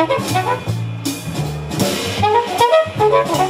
Ha ha ha ha!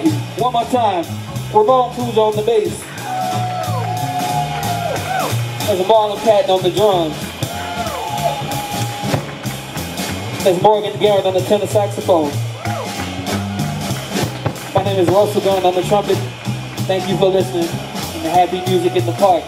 One more time. Ramon Pooser on the bass. There's a Marlon Patton on the drums. There's Morgan Guerin on the tenor saxophone. My name is Russell Gunn on the trumpet. Thank you for listening and happy music in the park.